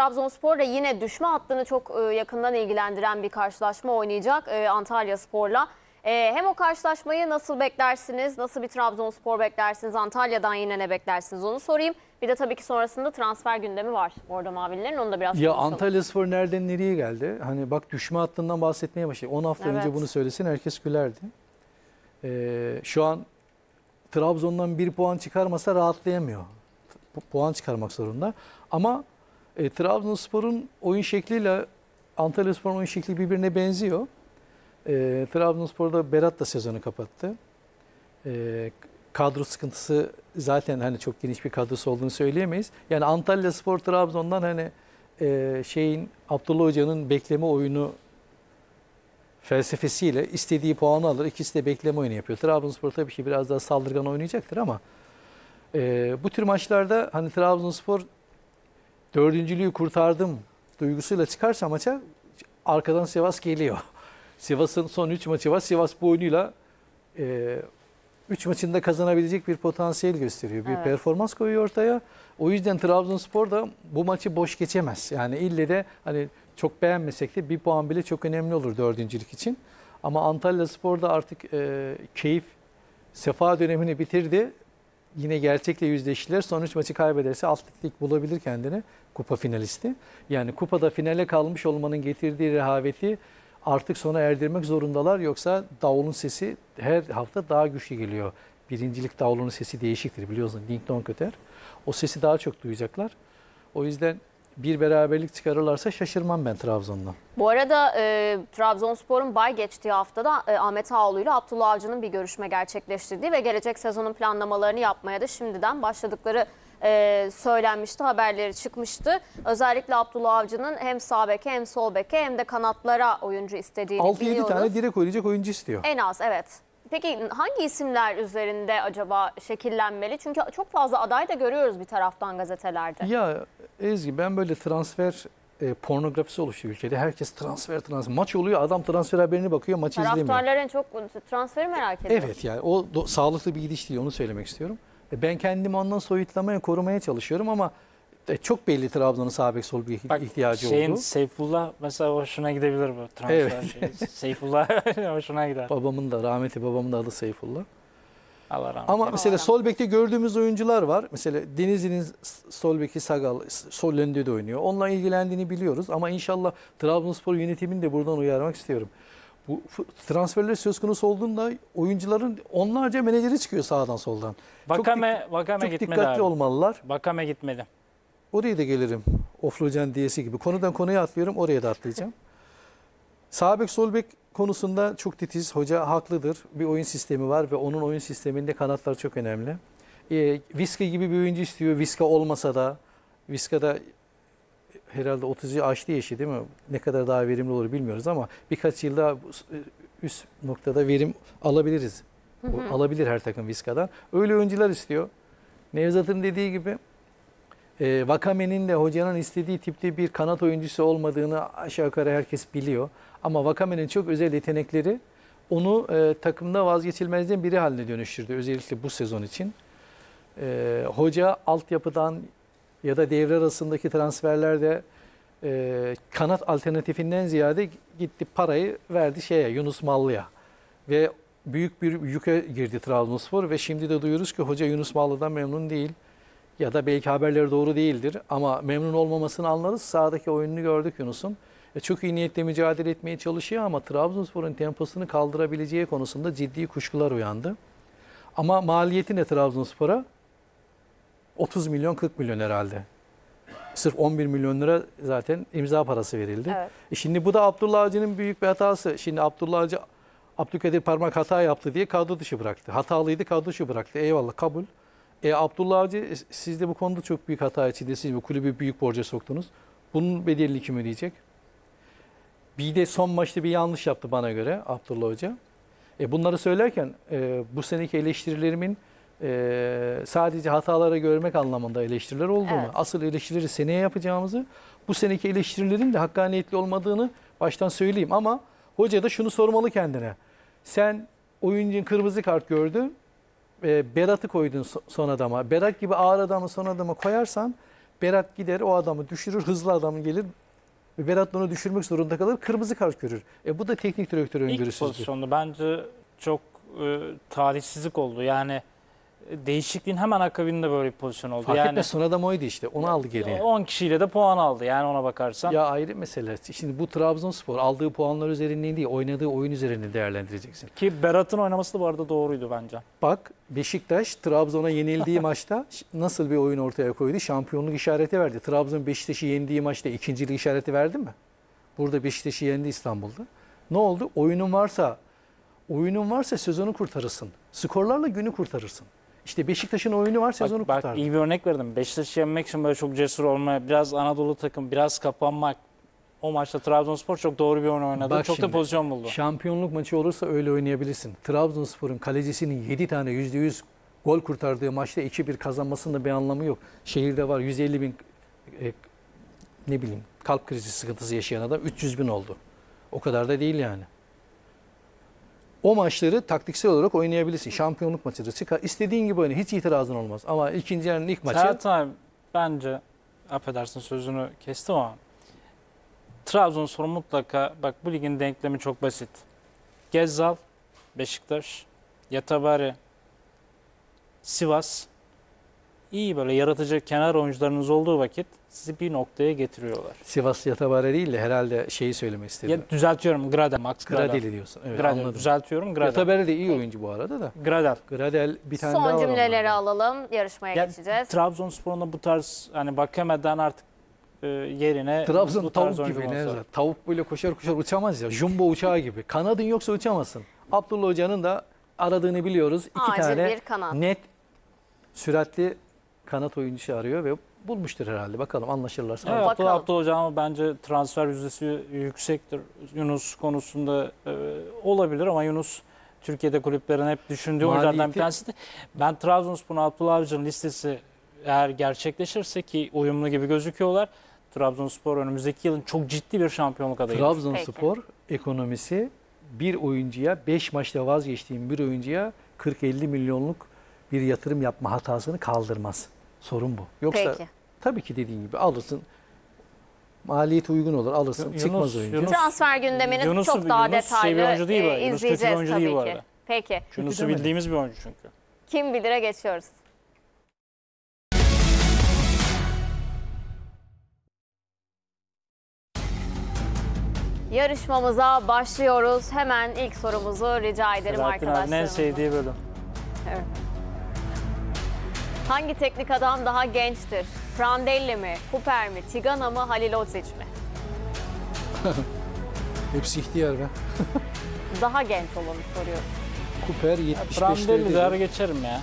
Trabzonspor da yine düşme hattını çok e, yakından ilgilendiren bir karşılaşma oynayacak e, Antalya Spor'la. E, Hem o karşılaşmayı nasıl beklersiniz, nasıl bir Trabzonspor beklersiniz, Antalya'dan yine ne beklersiniz onu sorayım. Bir de tabii ki sonrasında transfer gündemi var orada Mavililerin, onu da biraz Ya konuşalım. Antalya Spor nereden nereye geldi? Hani bak düşme hattından bahsetmeye başladı. 10 hafta Evet. önce bunu söylesin herkes gülerdi. Ee, şu an Trabzon'dan bir puan çıkarmasa rahatlayamıyor. Pu- puan çıkarmak zorunda. Ama e, Trabzonspor'un oyun şekliyle Antalya Spor'un oyun şekli birbirine benziyor. E, Trabzonspor'da Berat da sezonu kapattı. E, kadro sıkıntısı zaten hani çok geniş bir kadrosu olduğunu söyleyemeyiz. Yani Antalya Spor Trabzon'dan hani e, şeyin Abdullah Hoca'nın bekleme oyunu felsefesiyle istediği puanı alır. İkisi de bekleme oyunu yapıyor. Trabzonspor tabii ki biraz daha saldırgan oynayacaktır ama e, bu tür maçlarda hani Trabzonspor dördüncülüğü kurtardım duygusuyla çıkarsa maça arkadan Sivas geliyor. Sivas'ın son 3 maçı var. Sivas bu oyunuyla 3 maçında kazanabilecek bir potansiyel gösteriyor. Bir Evet. performans koyuyor ortaya. O yüzden Trabzonspor da bu maçı boş geçemez. Yani ille de hani çok beğenmesek de bir puan bile çok önemli olur dördüncülük için. Ama Antalya Spor da artık e, keyif, sefa dönemini bitirdi. Yine gerçekle yüzleştiler. Son üç maçı kaybederse alt lig bulabilir kendini kupa finalisti. Yani kupada finale kalmış olmanın getirdiği rehaveti artık sona erdirmek zorundalar. Yoksa davulun sesi her hafta daha güçlü geliyor. Birincilik davulunun sesi değişiktir biliyorsun. Ding dong öter. O sesi daha çok duyacaklar. O yüzden bir beraberlik çıkarırlarsa şaşırmam ben Trabzon'dan. Bu arada e, Trabzonspor'un bay geçtiği haftada e, Ahmet Ağoğlu ile Abdullah Avcı'nın bir görüşme gerçekleştirdiği ve gelecek sezonun planlamalarını yapmaya da şimdiden başladıkları e, söylenmişti, haberleri çıkmıştı. Özellikle Abdullah Avcı'nın hem sağ beke hem sol beke hem de kanatlara oyuncu istediğini 6-7 biliyoruz. tane direkt oynayacak oyuncu istiyor. En az evet. Peki hangi isimler üzerinde acaba şekillenmeli? Çünkü çok fazla aday da görüyoruz bir taraftan gazetelerde. Ya Ezgi ben böyle transfer e, pornografisi oluştu ülkede. Herkes transfer transfer. Maç oluyor adam transfer haberini bakıyor maçı izlemiyor. Taraftarlar en çok transferi merak ediyor. Evet yani o do- sağlıklı bir gidiş değil onu söylemek istiyorum. E, Ben kendimi ondan soyutlamaya, korumaya çalışıyorum ama e, çok belli Trabzon'un sağ bek sol bek Bak, ihtiyacı şeyin oldu. Seyfullah mesela hoşuna gidebilir bu transfer Evet. şeyi. Seyfullah hoşuna gider. Babamın da rahmetli babamın da adı Seyfullah. Allah rahmet Ama mesela sol bekte gördüğümüz oyuncular var. Mesela Denizli'nin sol beki Sagal sol önde de oynuyor. Onunla ilgilendiğini biliyoruz ama inşallah Trabzonspor yönetimini de buradan uyarmak istiyorum. Bu transferler söz konusu olduğunda oyuncuların onlarca menajeri çıkıyor sağdan soldan. Vakame, Vakame Çok gitmedi dikkatli abi. olmalılar. Vakame gitmedi. Oraya da gelirim. Oflucan diyesi gibi. Konudan konuya atlıyorum. Oraya da atlayacağım. Sağ bek sol bek konusunda çok titiz. Hoca haklıdır. Bir oyun sistemi var ve onun oyun sisteminde kanatlar çok önemli. E, Viska gibi bir oyuncu istiyor. Viska olmasa da Viska da herhalde 30'u aştı yaşı değil mi? Ne kadar daha verimli olur bilmiyoruz ama birkaç yılda üst noktada verim alabiliriz. O- Alabilir her takım Viska'dan. Öyle oyuncular istiyor. Nevzat'ın dediği gibi e, Vakame'nin de hocanın istediği tipte bir kanat oyuncusu olmadığını aşağı yukarı herkes biliyor. Ama Vakame'nin çok özel yetenekleri onu e, takımda vazgeçilmezden biri haline dönüştürdü. Özellikle bu sezon için. E, hoca altyapıdan ya da devre arasındaki transferlerde e, kanat alternatifinden ziyade gitti parayı verdi şeye Yunus Mallı'ya. Ve büyük bir yüke girdi Trabzonspor ve şimdi de duyuyoruz ki hoca Yunus Mallı'dan memnun değil. Ya da belki haberleri doğru değildir ama memnun olmamasını anlarız. Sahadaki oyununu gördük Yunus'un. E, çok iyi niyetle mücadele etmeye çalışıyor ama Trabzonspor'un temposunu kaldırabileceği konusunda ciddi kuşkular uyandı. Ama maliyeti ne Trabzonspor'a? 30 milyon 40 milyon herhalde. Sırf 11 milyon lira zaten imza parası verildi. Evet. E şimdi bu da Abdullah Avcı'nın büyük bir hatası. Şimdi Abdullah Avcı Abdülkadir Parmak hata yaptı diye kadro dışı bıraktı. Hatalıydı kadro dışı bıraktı. Eyvallah kabul. E Abdullah Avcı e, siz de bu konuda çok büyük hata içindesiniz. Bu kulübü büyük borca soktunuz. Bunun bedelini kim ödeyecek? Bir de son maçta bir yanlış yaptı bana göre Abdullah Hoca. E bunları söylerken e, bu seneki eleştirilerimin e, sadece hataları görmek anlamında eleştiriler olduğunu, Evet. asıl eleştirileri seneye yapacağımızı, bu seneki eleştirilerin de hakkaniyetli olmadığını baştan söyleyeyim. Ama hoca da şunu sormalı kendine. Sen oyuncun kırmızı kart gördün, e, Berat'ı koydun so- son adama. Berat gibi ağır adamı son adama koyarsan Berat gider o adamı düşürür, hızlı adam gelir ve Berat onu düşürmek zorunda kalır, kırmızı kart görür. E bu da teknik direktör İlk öngörüsüzdür. pozisyonda bence çok e, talihsizlik oldu. Yani değişikliğin hemen akabinde böyle bir pozisyon oldu. Fark yani etmez son adam oydu işte. Onu aldı geriye. 10 kişiyle de puan aldı yani ona bakarsan. Ya ayrı mesele. Şimdi bu Trabzonspor aldığı puanlar üzerinden değil, oynadığı oyun üzerinde değerlendireceksin. Ki Berat'ın oynaması da bu arada doğruydu bence. Bak Beşiktaş Trabzon'a yenildiği maçta nasıl bir oyun ortaya koydu? Şampiyonluk işareti verdi. Trabzon Beşiktaş'ı yendiği maçta ikincilik işareti verdi mi? Burada Beşiktaş'ı yendi İstanbul'da. Ne oldu? Oyunun varsa oyunun varsa sezonu kurtarırsın. Skorlarla günü kurtarırsın. İşte Beşiktaş'ın oyunu var sezonu Bak, bak kurtardı. iyi bir örnek verdim. Beşiktaş'ı yenmek için böyle çok cesur olmaya, biraz Anadolu takım, biraz kapanmak. O maçta Trabzonspor çok doğru bir oyun oynadı. Bak çok şimdi, da pozisyon buldu. Şampiyonluk maçı olursa öyle oynayabilirsin. Trabzonspor'un kalecisinin 7 tane %100 gol kurtardığı maçta 2-1 kazanmasının da bir anlamı yok. Şehirde var 150 bin e, ne bileyim kalp krizi sıkıntısı yaşayan adam 300 bin oldu. O kadar da değil yani. O maçları taktiksel olarak oynayabilirsin. Şampiyonluk maçları çıkar. İstediğin gibi oyna. Hiç itirazın olmaz. Ama ikinci yarının ilk maçı Serhat abi bence affedersin sözünü kestim ama Trabzonspor mutlaka bak bu ligin denklemi çok basit. Gezzal, Beşiktaş, Yatabari, Sivas iyi böyle yaratıcı kenar oyuncularınız olduğu vakit sizi bir noktaya getiriyorlar. Sivas Yatabare değil de herhalde şeyi söylemek istedim. Ya düzeltiyorum Gradel, Max Gradel. Gradeli diyorsun. Evet Gradel, anladım. düzeltiyorum Gradel. Yatabare de iyi oyuncu bu arada da. Gradel. Gradel bir tane daha Son cümleleri alalım. Yarışmaya Ya, geçeceğiz. Trabzonspor'un da bu tarz hani Bakame'den artık e, yerine Trabzon bu tarz tavuk gibi. Nevzat. Tavuk böyle koşar koşar uçamaz ya. Jumbo uçağı gibi. Kanadın yoksa uçamazsın. Abdullah Hoca'nın da aradığını biliyoruz. İki Acil tane bir kanat. net süratli kanat oyuncusu arıyor ve bulmuştur herhalde. Bakalım anlaşırlarsa. Evet, Bakalım. Abdullah Hocam ama bence transfer yüzdesi yüksektir. Yunus konusunda e, olabilir ama Yunus Türkiye'de kulüplerin hep düşündüğü oyunculardan Maliyeti- bir tanesi. Ben Trabzonspor'un Abdullah Avcı'nın listesi eğer gerçekleşirse ki uyumlu gibi gözüküyorlar. Trabzonspor önümüzdeki yılın çok ciddi bir şampiyonluk adayı. Trabzonspor ekonomisi bir oyuncuya 5 maçta vazgeçtiğim bir oyuncuya 40-50 milyonluk bir yatırım yapma hatasını kaldırmaz. Sorun bu. Yoksa Peki. tabii ki dediğin gibi alırsın. Maliyeti uygun olur alırsın. Yunus- Çıkmaz oyuncu. Yunus- Transfer gündemini Yunus- çok daha Yunus şey detaylı bir oyuncu değil bu e, arada. Yunus izleyeceğiz oyuncu tabii değil bu ki. arada. Peki. Yunus'u bildiğimiz bir oyuncu çünkü. Kim bilire geçiyoruz. Yarışmamıza başlıyoruz. Hemen ilk sorumuzu rica ederim Selahattin abinin en sevdiği bölüm. Evet. Hangi teknik adam daha gençtir? Prandelli mi, Cooper mi, Tigana mı, Halilovic mi? Hepsi ihtiyar be. Daha genç olanı soruyorum. Cooper 75'te Prandelli der geçerim ya.